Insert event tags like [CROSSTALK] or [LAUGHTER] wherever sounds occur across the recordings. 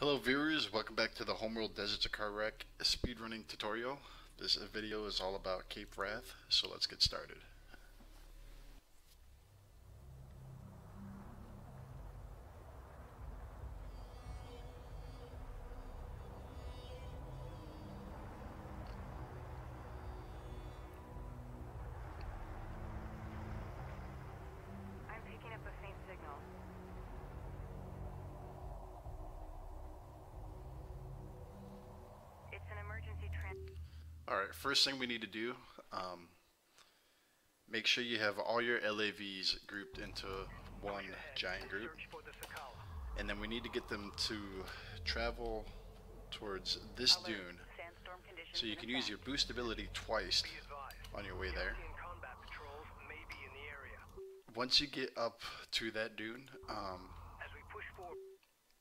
Hello viewers, welcome back to the Homeworld Desert of Kharak speedrunning tutorial. This video is all about Cape Wrath, so let's get started. First thing we need to do, um, make sure you have all your LAVs grouped into one giant group. And then we need to get them to travel towards this dune. So you can use your boost ability twice on your way there. Once you get up to that dune, um,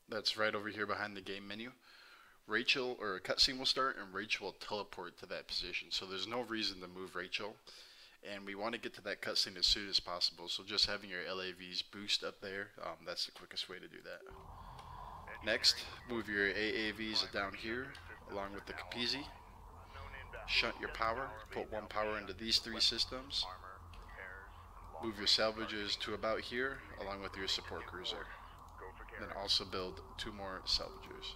that's right over here behind the game menu. Rachel or a cutscene will start and Rachel will teleport to that position. So there's no reason to move Rachel. And we want to get to that cutscene as soon as possible. So just having your LAVs boost up there, um, that's the quickest way to do that. Next, move your AAVs down here along with the Kapisi. Shunt your power, put one power into these three systems. Move your salvages to about here along with your support cruiser. Then also build two more salvagers.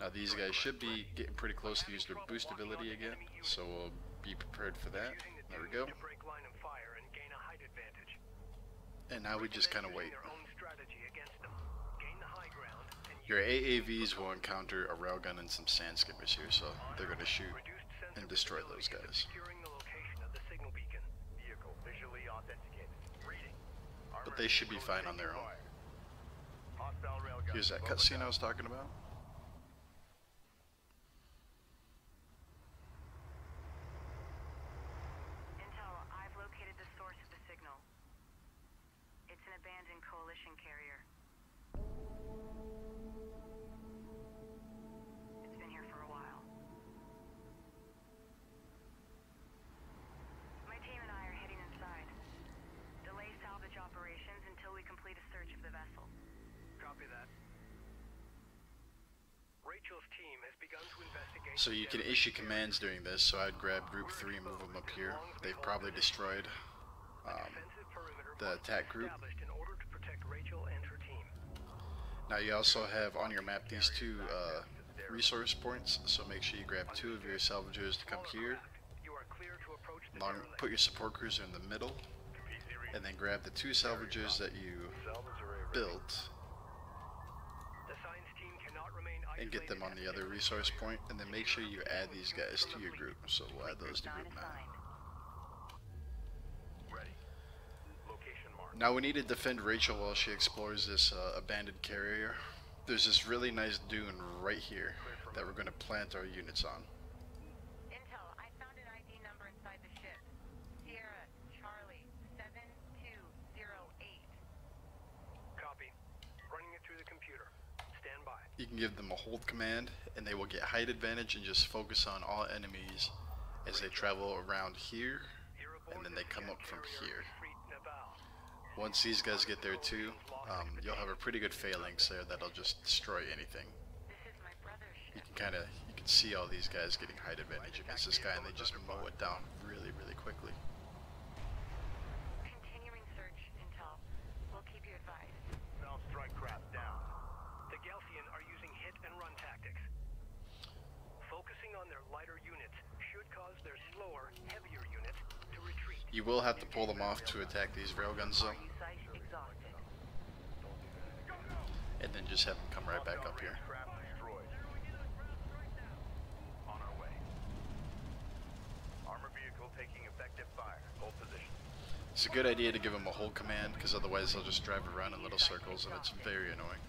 Now these guys should be getting pretty close to use their boost ability again, so we'll be prepared for that. There we go. And now we just kind of wait. Your AAVs will encounter a railgun and some sand skimmers here, so they're going to shoot and destroy those guys. But they should be fine on their own. Here's that cutscene I was talking about. Intel, I've located the source of the signal. It's an abandoned coalition carrier. It's been here for a while. My team and I are heading inside. Delay salvage operations until we complete a search of the vessel. Copy that. Rachel's team has begun to investigate. So you can issue commands during this, so I'd grab group 3 and move them up here. They've probably destroyed um, the attack group. In order to protect Rachel and her team. Now you also have on your map these two uh, resource points, so make sure you grab two of your salvagers to come here. Long, put your support cruiser in the middle, and then grab the two salvagers that you built and get them on the other resource point, and then make sure you add these guys to your group. So we'll add those to group 9. Now we need to defend Rachel while she explores this uh, abandoned carrier. There's this really nice dune right here that we're going to plant our units on. Intel, I found an ID number inside the ship. Sierra Charlie 7208. Copy. Running it through the computer. Stand by. You can give them a hold command, and they will get height advantage and just focus on all enemies as they travel around here, and then they come up from here. Once these guys get there too, um, you'll have a pretty good phalanx there that'll just destroy anything. You can kind of you can see all these guys getting height advantage against this guy, and they just mow it down really, really quickly. Continuing search, Intel. We'll keep you advised. Valve strike craft down. The Gaalsien are using hit and run tactics. Focusing on their lighter units should cause their slower, heavier units to retreat. You will have to pull them off to attack these railguns though, and then just have them come right back up here. It's a good idea to give them a hold command, because otherwise they'll just drive around in little circles, and it's very annoying.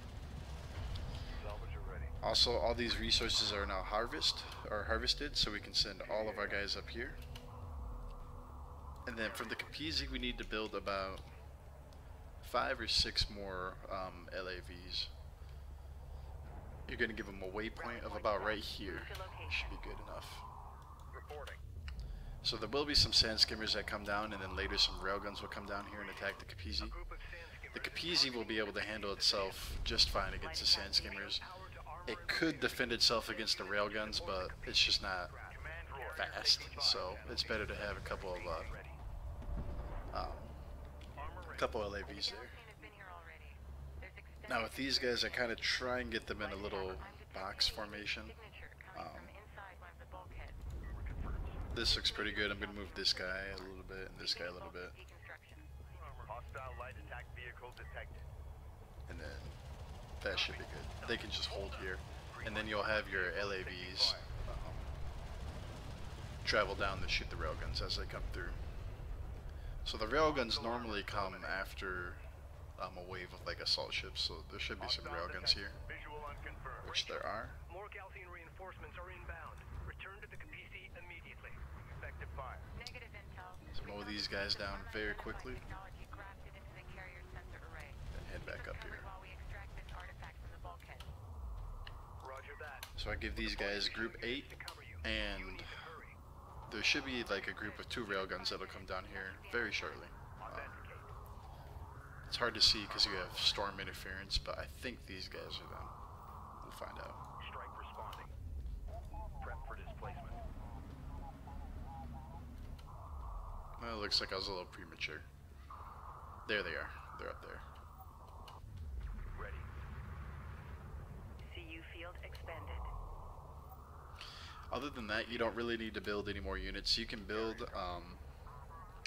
Also, all these resources are now harvest or harvested, so we can send all of our guys up here. And then from the Kapisi, we need to build about five or six more um, LAVs. You're gonna give them a waypoint of about right here. Should be good enough. Reporting. So there will be some sand skimmers that come down, and then later some railguns will come down here and attack the Kapisi. Group of sand The Kapisi will be able to handle itself just fine against the sand skimmers, it could defend itself against the railguns, but it's just not fast. So it's better to have a couple of uh, um, a couple LAVs there. Now with these guys, I kind of try and get them in a little box formation. Um. This looks pretty good. I'm gonna move this guy a little bit and this guy a little bit, and then that should be good. They can just hold here, and then you'll have your LAVs um, travel down to shoot the railguns as they come through. So the railguns normally come after um, a wave of like assault ships, so there should be some railguns here, which there are. More Gaalsien reinforcements are inbound. Return to the Kapisi immediately. Effective fire. Negative intel. So mow these guys down very quickly Technology grafted into the carrier sensor array. and head back up here. While we extract this artifact from the bulkhead. So I give these guys group 8 To cover you. and You need to hurry. There should be like a group of two railguns that'll come down here very shortly. Um, it's hard to see because you have storm interference, but I think these guys are them. We'll find out. Strike responding. Prep for displacement. Well, it looks like I was a little premature. There they are. They're up there. Ready. CU field expanded. Other than that, you don't really need to build any more units. You can build, um,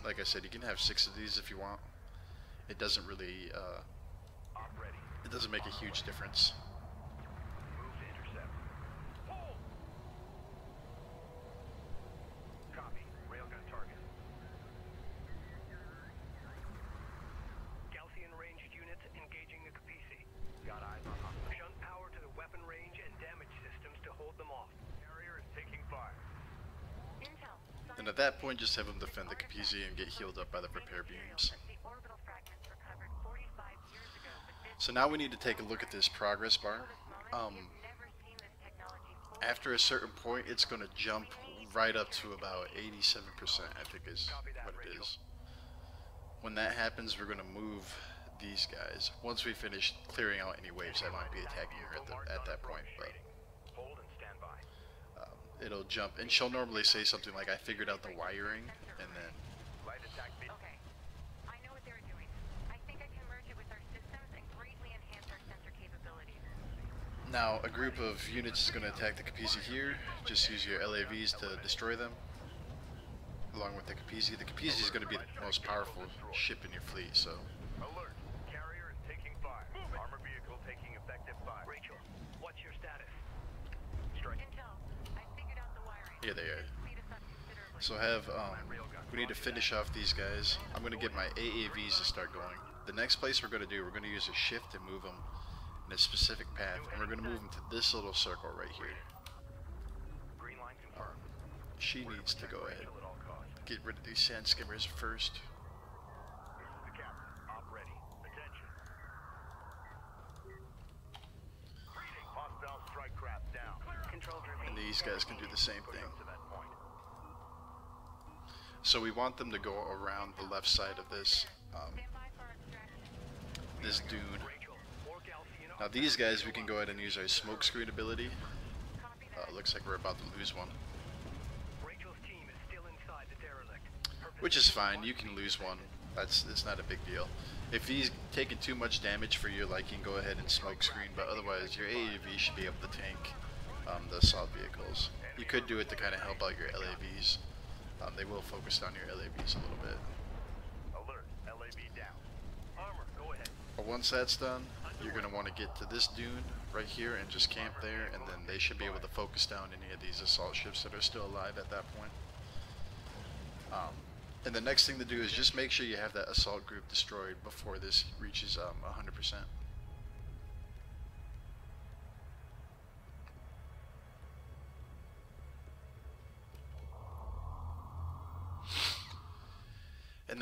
like I said, you can have six of these if you want. It doesn't really, uh, it doesn't make a huge difference. Move to intercept. Hold! Copy. Railgun target. Gaalsien ranged units engaging the Kapisi. Got eyes on them. Shunt power to the weapon range and damage systems to hold them off. Carrier is taking fire. Intel. And at that point, just have them defend the Kapisi and get healed up by the repair beams. The orbital fragments recovered 45 years ago, but this So now we need to take a look at this progress bar. Um, after a certain point, it's going to jump right up to about 87%, I think is what it is. When that happens, we're going to move these guys. Once we finish clearing out any waves that might be attacking her at, the, at that point, but Hold and stand by. um, it'll jump. And she'll normally say something like, I figured out the wiring, and then Light attack vehicle. Okay. I know what they're doing. I think I can merge it with our systems and greatly enhance our sensor capabilities. Now, a group of units is going to attack the Kapisi here. Just use your LAVs to destroy them. Along with the Kapisi. The Kapisi is going to be the most powerful ship in your fleet, so Alert. Carrier is taking fire. Armor vehicle taking effective fire. Rachel, what's your status? Strike. Intel, I figured out the wiring. Here they are. So have, um, we need to finish off these guys. I'm going to get my AAVs to start going. The next place we're going to do, we're going to use a shift to move them in a specific path, and we're going to move them to this little circle right here. Confirmed. She needs to go ahead. Get rid of these sand skimmers first. And these guys can do the same thing. up to that point. So we want them to go around the left side of this um, this Gaalsien Now these guys, we can go ahead and use our smoke screen ability. Uh, looks like we're about to lose one, which is fine. You can lose one. That's it's not a big deal. If he's taking too much damage for your liking, go ahead and smoke screen. But otherwise, your AAV should be able to tank um, the assault vehicles. You could do it to kind of help out your LAVs. Um, they will focus down your LAVs a little bit. Alert. LAV down. Armor, go ahead. But once that's done, you're going to want to get to this dune right here and just camp there, and then they should be able to focus down any of these assault ships that are still alive at that point. Um, and the next thing to do is just make sure you have that assault group destroyed before this reaches um, 100%. And that's it for that mission. That's all you have to do. QPC, science team is en route. We've extracted the artifact along with the carrier's backup data drive. Good work, Rachel. I'll have receiving crews standing by. Stand by to power up the recovered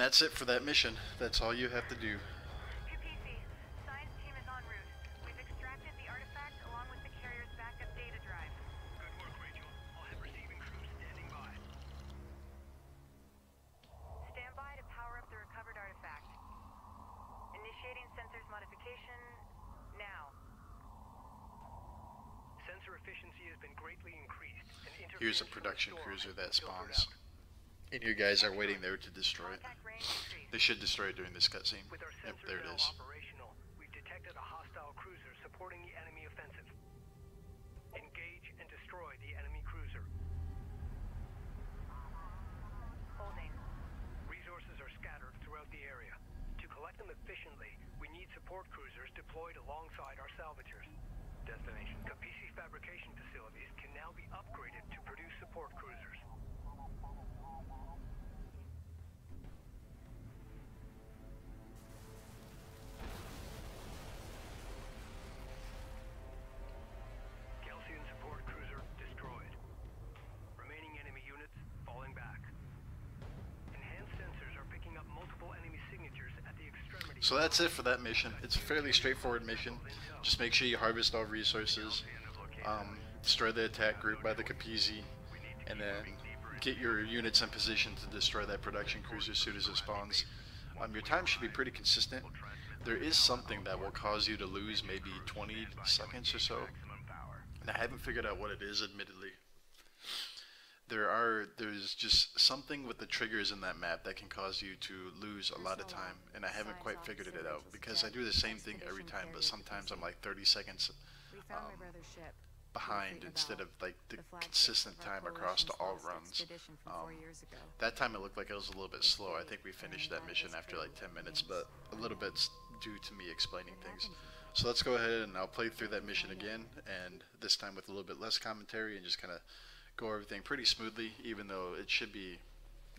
artifact. Initiating sensors modification now. efficiency has been greatly increased. and Here's a interference from the production cruiser that spawns. And you guys are waiting there to destroy it. Contact range increased. They should destroy it during this cutscene. Yep, there it now is. operational, we've detected a hostile cruiser supporting the enemy offensive. Engage and destroy the enemy cruiser. Holding. Resources are scattered throughout the area. To collect them efficiently, we need support cruisers deployed alongside our salvagers. Destination. Kapisi fabrication facilities can now be upgraded to produce support cruisers. So that's it for that mission. It's a fairly straightforward mission. Just make sure you harvest all resources, um, destroy the attack group by the Kapisi, and then get your units in position to destroy that production cruiser as soon as it spawns. Um, your time should be pretty consistent. There is something that will cause you to lose maybe 20 seconds or so, and I haven't figured out what it is, admittedly. There are there's just something with the triggers in that map that can cause you to lose a lot of time, and I haven't quite figured it out because I do the same thing every time, but sometimes I'm like 30 seconds um, my brother's ship. behind instead of like the, consistent time across to all runs. Um, years ago. That time it looked like it was a little bit slow. I think we finished that mission after like 10 minutes, but a little bit's due to me explaining things. So let's go ahead and I'll play through that mission again, and this time with a little bit less commentary and just kind of go everything pretty smoothly, even though it should be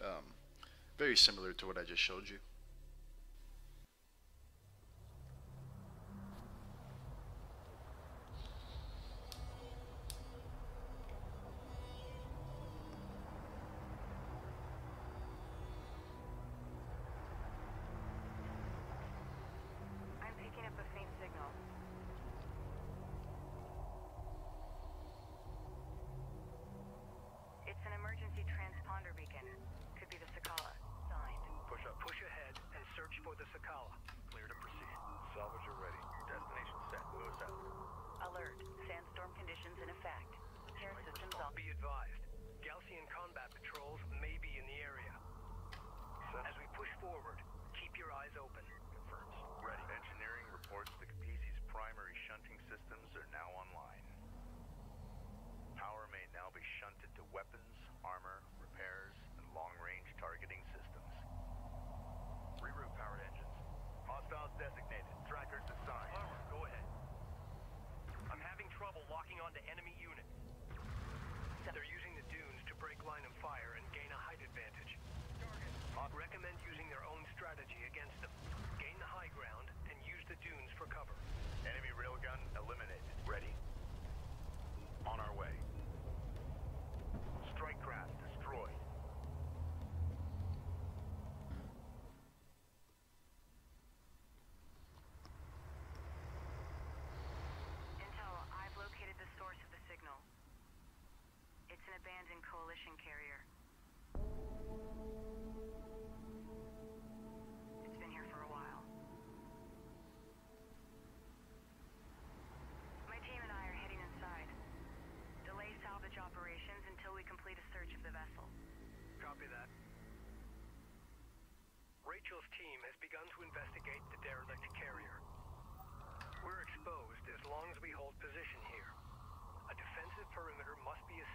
um, very similar to what I just showed you.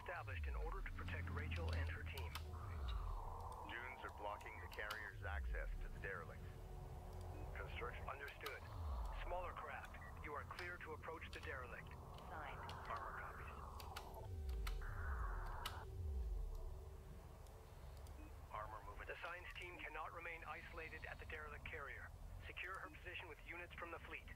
Established in order to protect Rachel and her team. Dunes are blocking the carrier's access to the derelict. Construction understood. Smaller craft, you are clear to approach the derelict. Signed. Armor copies. Armor movement. The science team cannot remain isolated at the derelict carrier. Secure her position with units from the fleet.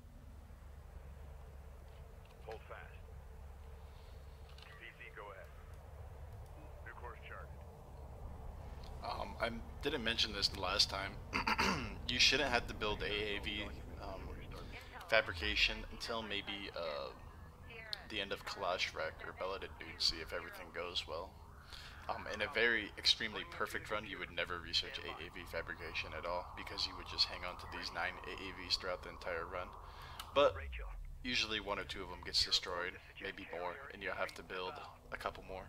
I didn't mention this the last time. [CLEARS THROAT] you shouldn't have to build AAV um, fabrication until maybe uh, the end of Kalash Wreck or Belladid Dude, see if everything goes well. Um, in a very extremely perfect run, you would never research AAV fabrication at all because you would just hang on to these nine AAVs throughout the entire run. But usually one or two of them gets destroyed, maybe more, and you'll have to build a couple more.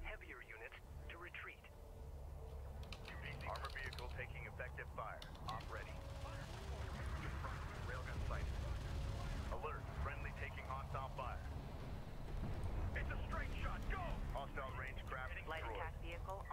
taking effective fire. Op ready. Railgun sighted. Alert. Friendly taking hostile fire. It's a straight shot. Go! Hostile range craft Light attack vehicle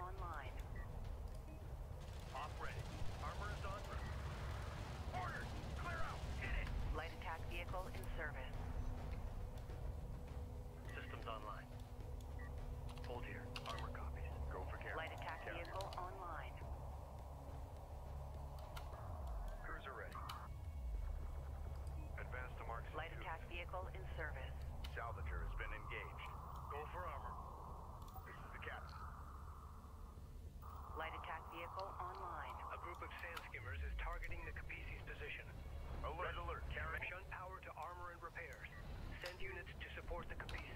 Report the competing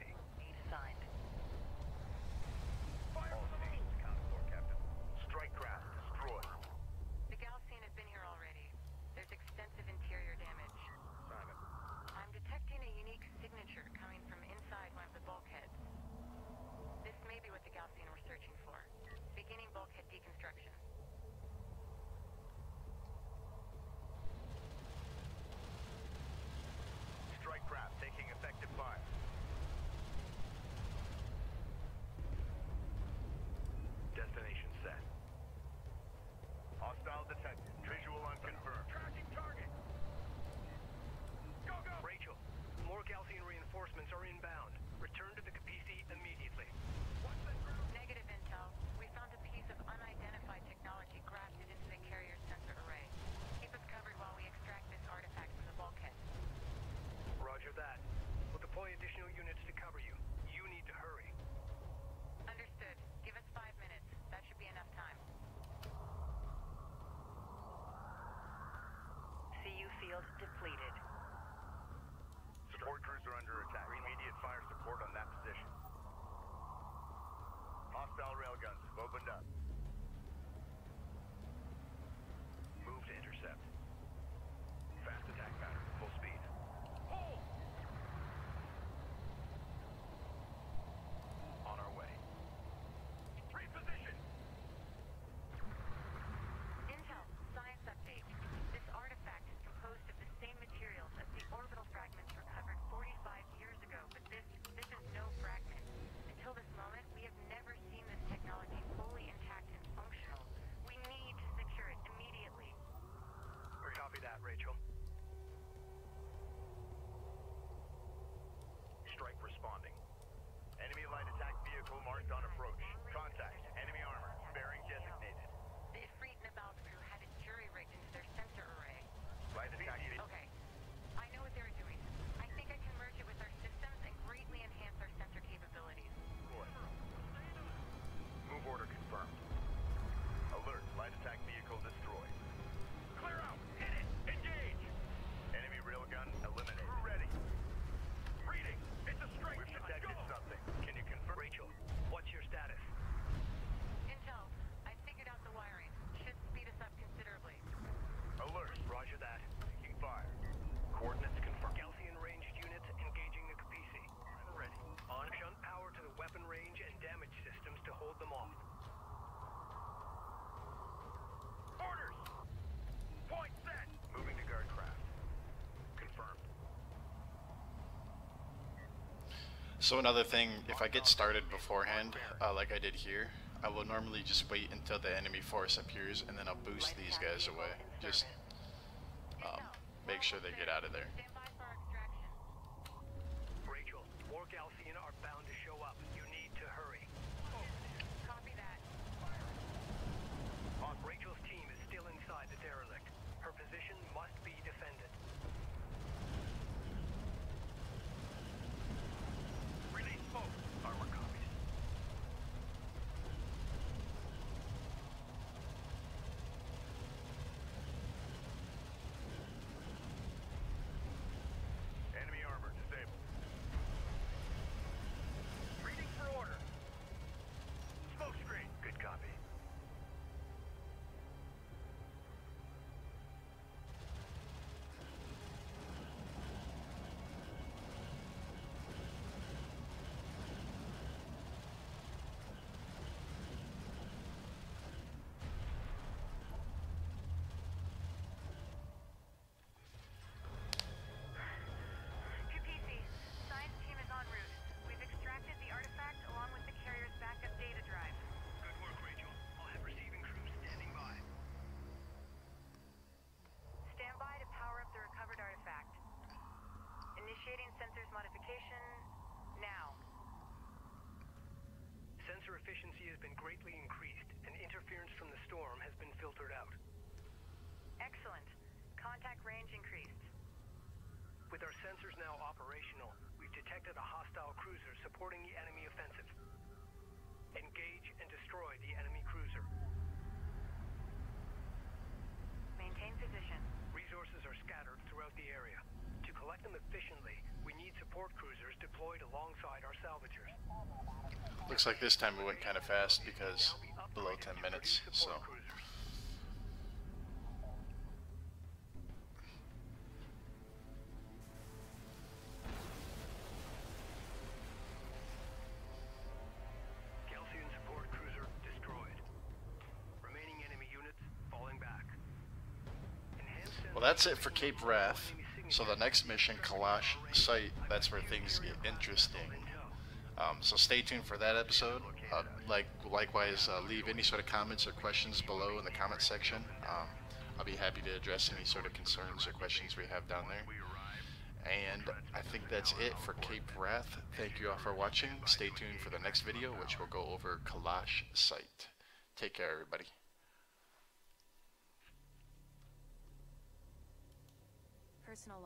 So another thing, if I get started beforehand, uh, like I did here, I will normally just wait until the enemy force appears and then I'll boost these guys away. Just um, make sure they get out of there. Rachel, are bound to show up. Sensor efficiency has been greatly increased, and interference from the storm has been filtered out. Excellent. Contact range increased. With our sensors now operational, we've detected a hostile cruiser supporting the enemy offensive. Engage and destroy the enemy cruiser. Maintain position. Resources are scattered throughout the area. To collect them efficiently, support cruisers deployed alongside our salvagers. Looks like this time it went kind of fast because below 10 minutes, so. support support cruiser destroyed. Remaining enemy units falling back. Well, that's it for Cape Wrath. So the next mission, Kalash Site, that's where things get interesting. Um, so stay tuned for that episode. Uh, like likewise, uh, leave any sort of comments or questions below in the comment section. Um, I'll be happy to address any sort of concerns or questions we have down there. And I think that's it for Cape Wrath. Thank you all for watching. Stay tuned for the next video, which will go over Kalash Site. Take care, everybody. Personal